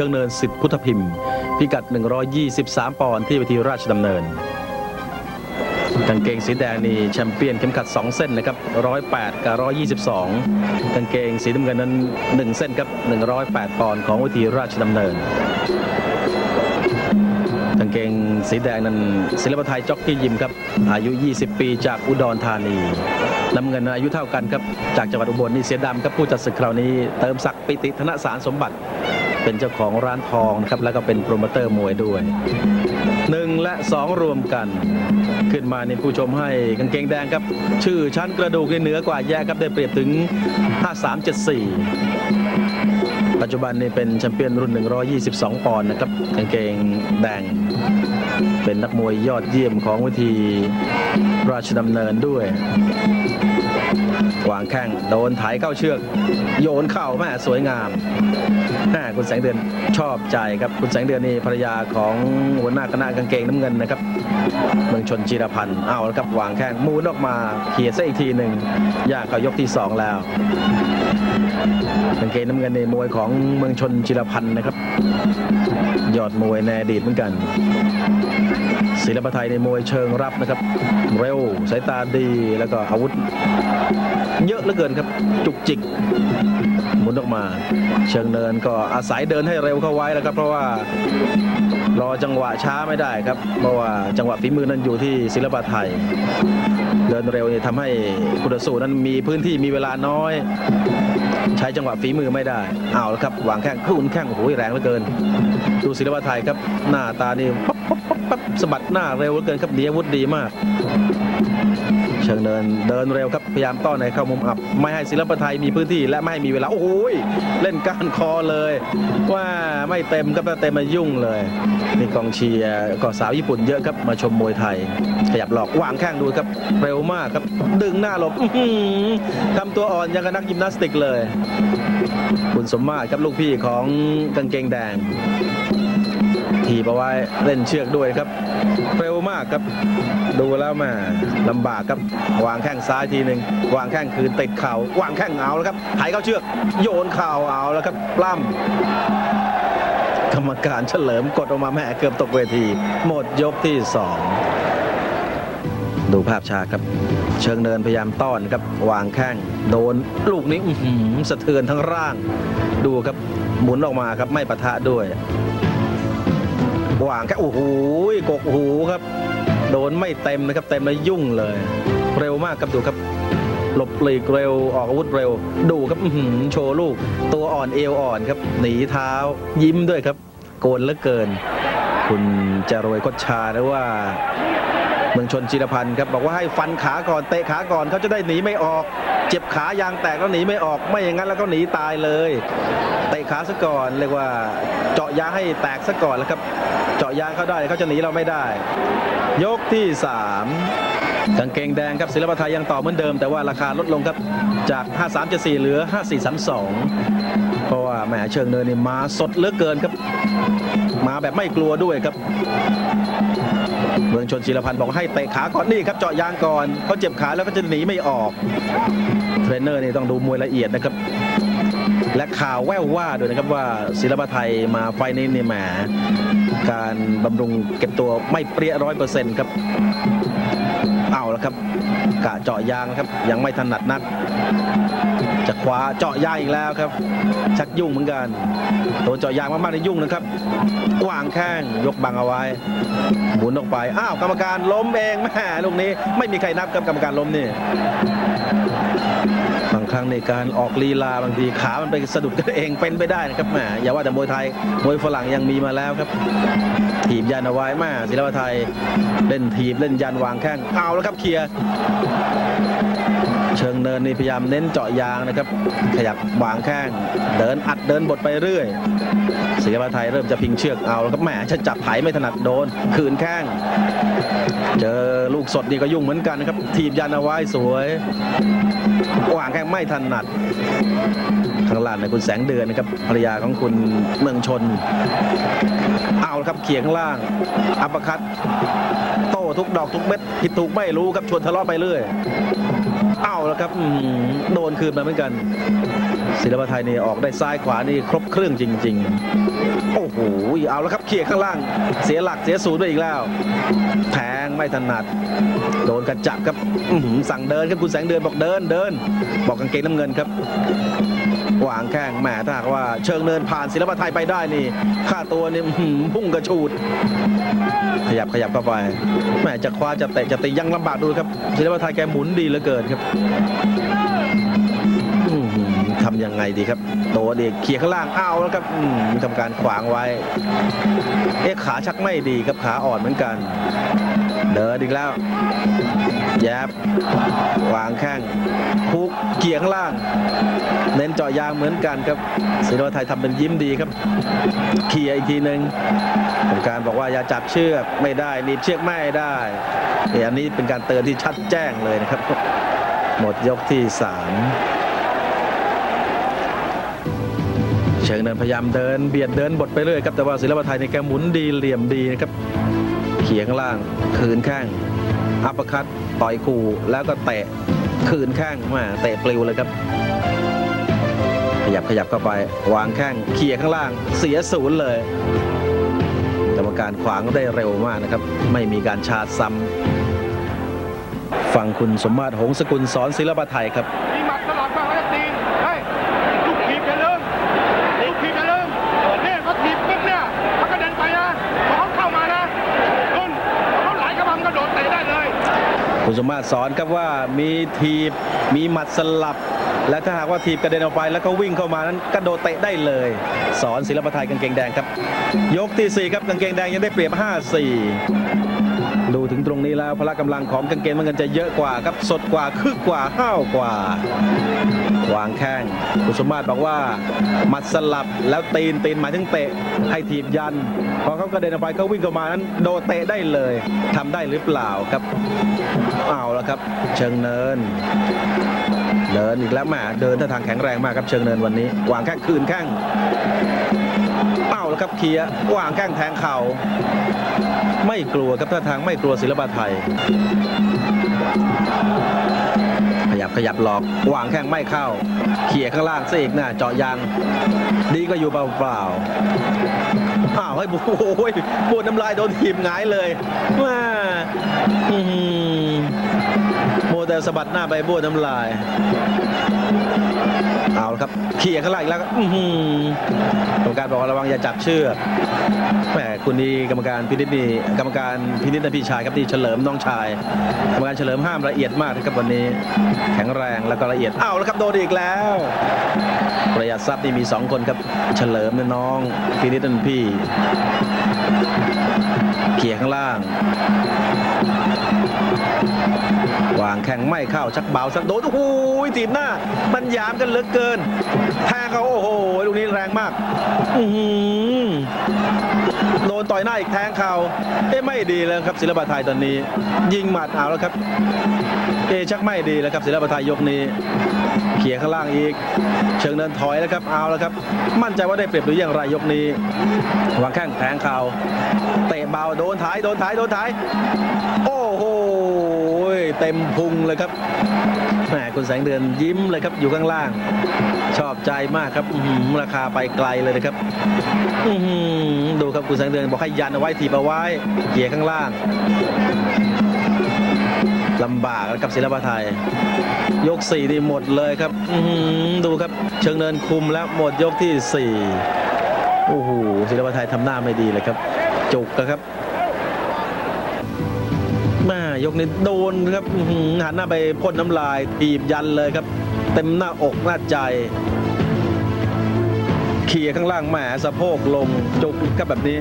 เชิงเนินสิทธิพุทธพิมพ์ พิกัด 123 ปอนด์ที่เวทีราชดำเนินกางเกงสีแดงนี่แชมเปี้ยนเข็มขัด 2 เส้นนะครับ 108 กับ 122 กางเกงสีน้ำเงินนั้น 1 เส้นครับ 108 ปอนด์ของเวทีราชดำเนินกางเกงสีแดงนั้นศิลปไทยจ็อกกี้ยิมครับ อายุ 20 ปีจากอุดรธานีน้ำเงินอายุเท่ากันครับ จากจังหวัดอุบลนี่เสียดำครับผู้จัดศึกคราวนี้เติมศักดิ์ปิติธนสารสมบัติ เป็นเจ้าของร้านทองนะครับแล้วก็เป็นโปรโมเตอร์มวยด้วยหนึ่งและสองรวมกัน ขึ้นมาในผู้ชมให้กางเกงแดงครับ ชื่อชั้นกระดูกในเหนือกว่าแย่ครับได้เปรียบถึง 5374 ปัจจุบันนี่เป็นแชมเปี้ยนรุ่น 122 ปอนด์นะครับกางเกงแดง เป็นนักมวยยอดเยี่ยมของเวทีราชดำเนินด้วย วางแข้งโดนไถเข้าเชือก โยนเข่าแม่สวยงามแม่คุณแสงเดือนชอบใจครับคุณแสงเดือนนี่ภรรยาของหัวหน้าคณะกางเกงน้ำเงินนะครับ เมืองชนจีรพันธ์เอาแล้วครับวางแข้งมูนออกมาเขี่ยซะอีกทีหนึ่งยางเข้ายกที่สองแล้วกางเกงน้ำเงินในมวยของเมืองชนจีรพันธ์นะครับ ยอดมวยในอดีตเหมือนกัน ศิลปไทยในมวยเชิงรับนะครับ เร็วสายตาดีแล้วก็อาวุธ เยอะเหลือเกินครับจุกจิกหมุนออกมา เชิงเนินก็อาศัยเดินให้เร็วเข้าไว้แล้วครับ เพราะว่ารอจังหวะช้าไม่ได้ครับ เพราะว่าจังหวะฝีมือนั้นอยู่ที่ศิลปะไทย เดินเร็วนี่ทำให้คุณสูนั้นมีพื้นที่มีเวลาน้อย ใช้จังหวะฝีมือไม่ได้เอาแล้วครับวางแข้งคู่นแข้งโอ้โหแรงเหลือเกิน ดูศิลปะไทยครับ หน้าตานี่ปั๊บปั๊บปั๊บปั๊บ สะบัดหน้าเร็วเหลือเกินครับดีอาวุธดีมาก เชิงเดินเดินเร็วครับพยายามต้อนให้เข้ามุมอับ ไม่ให้ศิลปะไทยมีพื้นที่และไม่ให้มีเวลาโอ้โหยเล่นก้านคอเลย ว่าไม่เต็มครับเต็มมายุ่งเลยนี่กองเชียร์ก็สาวญี่ปุ่นเยอะครับมาชมมวยไทย ขยับหลอกวางแข้งดูครับ เร็วมากครับ ดึงหน้าหลบทำตัวอ่อนยังกับนักยิมนาสติกเลย คุณสมมาตรครับลูกพี่ของกางเกงแดง ทีบเอาไว้เล่นเชือกด้วยครับ เร็วมากครับ ดูแล้วแม่ลำบากครับวางแข้งซ้ายทีหนึ่งวางแข้งคืนติดเข่าวางแข้งเอาแล้วครับไถเข้าเชือก โยนเข่าเอาแล้วครับปล้ำกรรมการเฉลิมกดออกมาแม่เกือบตกเวที หมดยกที่สองดูภาพชาครับ เชิงเนินพยายามต้อนครับวางแข้งโดนลูกนี้อื้อหือสะเทือนทั้งร่าง ดูครับหมุนออกมาครับไม่ปะทะด้วย หว่างแค่โอ้โหกกหูครับ โดนไม่เต็มนะครับ เต็มแล้วยุ่งเลย เร็วมากครับดูครับ หลบปลีกเร็วออกอาวุธเร็ว ดูครับอื้อหือโชว์ลูก ตัวอ่อนเอวอ่อนครับ หนีเท้ายิ้มด้วยครับ โกนเหลือเกิน คุณจะรวยคดชาหรือว่า เมืองชนจิรพันธ์ครับบอกว่าให้ฟันขาก่อนเตะขาก่อนเขาจะได้หนีไม่ออก เจ็บขายางแตกแล้วหนีไม่ออก ไม่อย่างนั้นแล้วก็หนีตายเลยเตะขาซะก่อนเรียกว่าเจาะยางให้แตกซะก่อนแล้วครับ เจาะยางเขาได้เขาจะหนีเราไม่ได้ ยกที่สาม กางเกงแดงครับศิลปไทยยังต่อเหมือนเดิม แต่ว่าราคาลดลงครับจาก 5374 เหลือ 5432 เพราะว่าแหมเชิงเนินนี่มาสดเหลือเกินครับ มาแบบไม่กลัวด้วยครับเมืองชนศิลพันธ์บอกให้เตะขาก่อนนี่ครับเจาะยางก่อนเขาเจ็บขาแล้วก็จะหนีไม่ออก เทรนเนอร์นี่ต้องดูมวยละเอียดนะครับและข่าวแว่วว่าด้วยนะครับว่าศิลปะไทยมาไฟต์นี้เนี่ยแหมการบำรุงเก็บตัวไม่เปรี้ยร้อยเปอร์เซ็นต์ครับ เอาแล้วครับ กะเจาะยางครับ ยังไม่ถนัดนัก จะคว้าเจาะยางอีกแล้วครับ ชักยุ่งเหมือนกันโดนเจาะยางมากๆในยุ่งนะครับวางแข้งยกบังเอาไว้หมุนออกไปอ้าวกรรมการล้มเองแม่ลูกนี้ ไม่มีใครนับครับกรรมการล้มนี่ ครั้งในการออกลีลาบางทีขามันไปสะดุดกันเองเป็นไปได้นะครับแหมอย่าว่าแต่มวยไทยมวยฝรั่งยังมีมาแล้วครับ ถีบยันเอาไว้แม่ศิลปะไทยเล่นถีบเล่นยันวางแข้งเอาแล้วครับเคลียร์เชิงเนินนี่พยายามเน้นเจาะยางนะครับ ขยับวางแข้งเดินอัดเดินบทไปเรื่อย ศิลปะไทยเริ่มจะพิงเชือกเอาแล้วครับแหมจะจับไถไม่ถนัดโดน คืนแข้งเจอลูกสดนี่ก็ยุ่งเหมือนกันนะครับถีบยันเอาไว้สวยวางแข้งไม่ถนัดข้างล่างในคุณแสงเดือนนะครับภรรยาของคุณเมืองชน เอาละครับเขียงข้างล่าง อัปคัตโต้ทุกดอกทุกเม็ดผิดถูกไม่รู้ครับชวนทะเลาะไปเรื่อย เอาแล้วครับโดนคืนมาเหมือนกัน ศิลปะไทยนี่ออกได้ซ้ายขวานี่ครบเครื่องจริง ๆ โอ้โหเอาแล้วครับเขี่ยข้างล่าง เสียหลักเสียศูนย์ไปอีกแล้วแทงไม่ถนัด โดนกระจับครับสั่งเดินครับคุณแสงเดือนบอกเดินเดิน บอกกางเกงน้ำเงินครับ วางแข้งแหมถ้าว่าเชิงเนินผ่านศิลปะไทยไปได้นี่ค่าตัวนี่พุ่งกระชูด ขยับขยับเข้าไปแหมจะคว้าจะเตะจะตียังลำบากดูครับศิลปะไทยแกหมุนดีเหลือเกินครับ ทํำยังไงดีครับ โตเด็กเขี่ยข้างล่างอ้าวแล้วครับมีทำการขวางไว้ เอ๊ะขาชักไม่ดีครับขาอ่อนเหมือนกัน เดินอีกแล้วยับวางแข้งคุกเกี่ยงล่าง เน้นเจาะยางเหมือนกันครับศิลปไทยทำเป็นยิ้มดีครับเขี่ยอีกทีหนึ่งกรรมการบอกว่าอย่าจับเชือกไม่ได้นี่เชือกไม่ได้อันนี้เป็นการเตือนที่ชัดแจ้งเลยนะครับ หมดยกที่สาม เชิงเดินพยายามเดินเบียดเดินบทไปเรื่อยครับแต่ว่าศิลปะไทยในแกหมุนดีเหลี่ยมดีนะครับเขียงล่างคืนแข้งอัปคัตต่อยคู่แล้วก็เตะคืนแข้งมาเตะปลิวเลยครับ ขยับขยับเข้าไปวางแข้งเขี่ยข้างล่าง เสียศูนย์เลยกรรมการขวางได้เร็วมากนะครับ ไม่มีการชาร์จซ้ำฟังคุณสมมาตรหงสกุลสอนศิลปะไทยครับ คุณสมมาตรสอนครับว่ามีทีบมีหมัดสลับ และถ้าหากว่าทีบกระเด็นออกไปแล้วก็วิ่งเข้ามานั้นกระโดดเตะได้เลย สอนศิลปะไทยกางเกงแดงครับ ยกที่ 4 ครับกางเกงแดงยังได้เปรียบ 5-4 ดูถึงตรงนี้แล้วพละกำลังของกางเกงมันกันจะเยอะกว่าครับสดกว่าคึกกว่าห้าวกว่า วางแข้งคุณสมมาตรบอกว่าหมัดสลับแล้วตีนตีนหมายถึงเตะให้ทีบยัน พอเขากระเด็นออกไปเขาวิ่งเข้ามานั้นโดเตะได้เลยทำได้หรือเปล่าครับเอาแล้วครับ เชิงเนินเดินอีกแล้วแหมเดินท่าทางแข็งแรงมากครับเชิงเนินวันนี้วางแข้งคืนแข้งเป้าแล้วครับเคียร์วางแข้งแทงเข่าไม่กลัวครับท่าทางไม่กลัวศิลปะไทย ยับขยับหลอกวางแข้งไม่เข้า เขี่ยข้างล่างซะอีกนะเจาะยาง ดีก็อยู่เปล่าๆอ้าวเฮ้ยโอ้ยปวดน้ำลายโดนทีมหงายเลยว้า แต่สะบัดหน้าไปบ้วนน้ำลาย เอาละครับ เขี่ยข้างล่างอีกแล้วก็อื้อหือกรรมการบอกระวังอย่าจับเชือกแหมคุณนี่กรรมการพินิจนี่กรรมการพินิจนะพี่ชายครับที่เฉลิมน้องชาย กรรมการเฉลิมห้ามละเอียดมากนะครับวันนี้ แข็งแรงแล้วก็ละเอียดเอาแล้วครับโดนอีกแล้วประหยัดทรัพย์นี่มีสองคนครับ เฉลิมน้องพินิจนั่นพี่เขี่ยข้างล่างางแข่งไม่เข้าชักเบาสักโดนโอ้โหจีบหน้ามันยามกันเหลือเกินแทงเขาโอ้โหลูกนี้แรงมากอืโดนต่อยหน้าอีกแทงเขาเอ้ไม่ดีเลยครับศิลปะไทยตอนนี้ ยิงหมัดเอาแล้วครับ เอชักไม่ดีแล้วครับศิลปะไทยยกนี้เขี่ยข้างล่างอีก เชิงเดินถอยแล้วครับเอาแล้วครับ มั่นใจว่าได้เปรียบหรืออย่างไรยกนี้วางแข้งแทงเข่าเตะเบาโดนท้ายโดนท้ายโดนท้าย โอ้โหเต็มพุงเลยครับแหมคุณแสงเดือนยิ้มเลยครับอยู่ข้างล่าง ชอบใจมากครับอืราคาไปไกลเลยนะครับอืดูครับคุณแสงเดือนบอกให้ยันเอาไว้ถีบเอาไว้เกี่ยข้างล่างลำบากกับศิลปะไทย ยกสี่นี่หมดเลยครับอืดูครับ เชิงเนินคุมแล้วหมดยกที่สี่โอ้โหศิลปะไทยทำหน้าไม่ดีเลยครับ จุกนะครับ แม่ยกนี้โดนครับหันหน้าไปพ่นน้ำลายถีบยันเลยครับ เต็มหน้าอกหน้าใจเขี่ยข้างล่างแหมสะโพกลงจุกครับแบบนี้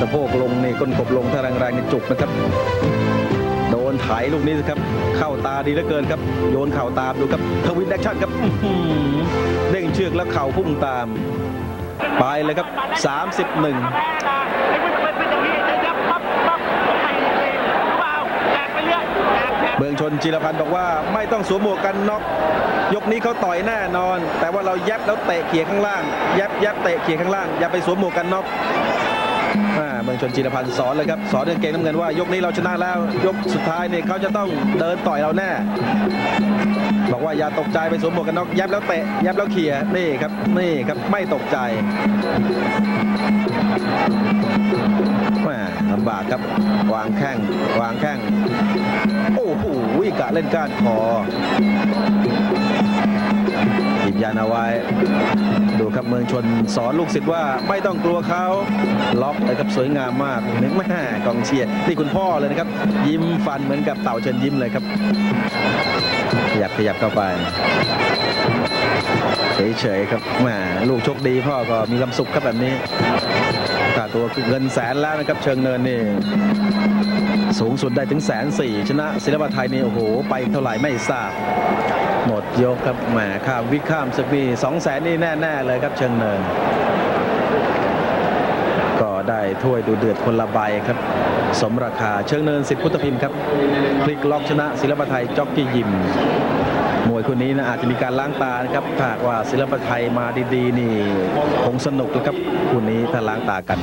สะโพกลงนี่ก้นกบลงถ้าแรงๆนี่จุกนะครับ โดนไถลูกนี้ครับ เข้าตาดีเหลือเกินครับ โยนเข่าตามดูครับ twin action ครับเด้งเชือกแล้วเข่าพุ่งตาม ไปเลยครับ 31 เมืองชนจิรพันธ์บอกว่าไม่ต้องสวมหมวกกันน็อกยกนี้เขาต่อยแน่นอน แต่ว่าเราแยบแล้วเตะเขี่ยข้างล่างแยบแยบเตะเขี่ยข้างล่างอย่าไปสวมหมวกกันน็อกเมืองชนจิรพันธ์สอนเลยครับสอนกางเกงน้ำเงินว่ายกนี้เราชนะแล้ว ยกสุดท้ายเนี่ยเขาจะต้องเดินต่อยเราแน่ บอกว่าอย่าตกใจไปสวมหมวกกันน็อกแยบแล้วเตะแยบแล้วเขี่ยนี่ครับนี่ครับไม่ตกใจ แม่ลำบากครับวางแข้งวางแข้งโอ้โหกะเล่นก้านคอทีมยานเอาไว้ ดูครับเมืองชนสอนลูกศิษย์ว่าไม่ต้องกลัวเขาล็อกเลยครับสวยงามมากนึกแม่กองเชียร์นี่คุณพ่อเลยนะครับ ยิ้มฟันเหมือนกับเต่าเชิญยิ้มเลยครับ ขยับขยับเข้าไปเฉยๆครับแหมลูกโชคดีพ่อก็มีความสุขครับแบบนี้ ค่าตัวเงินแสนแล้วนะครับเชิงเนินนี่สูงสุดได้ถึงแสนสี่ชนะศิลปะไทยนี่โอ้โหไปเท่าไหร่ไม่ทราบหมดยกครับแหมข้ามวิข้ามศึกนี่สองแสนนี่แน่ ๆ เลยครับเชิงเนิน ก็ได้ถ้วยดูเดือดคนละใบครับ สมราคาเชิงเนินสิทธิพุทธพิมพ์ครับพลิกล็อกชนะศิลปะไทยจ็อกกี้ยิม มวยคนนี้นะอาจจะมีการล้างตานะครับถ้าหากว่าศิลปะไทยมาดีๆนี่คงสนุกนะครับคู่นี้ถ้าล้างตากัน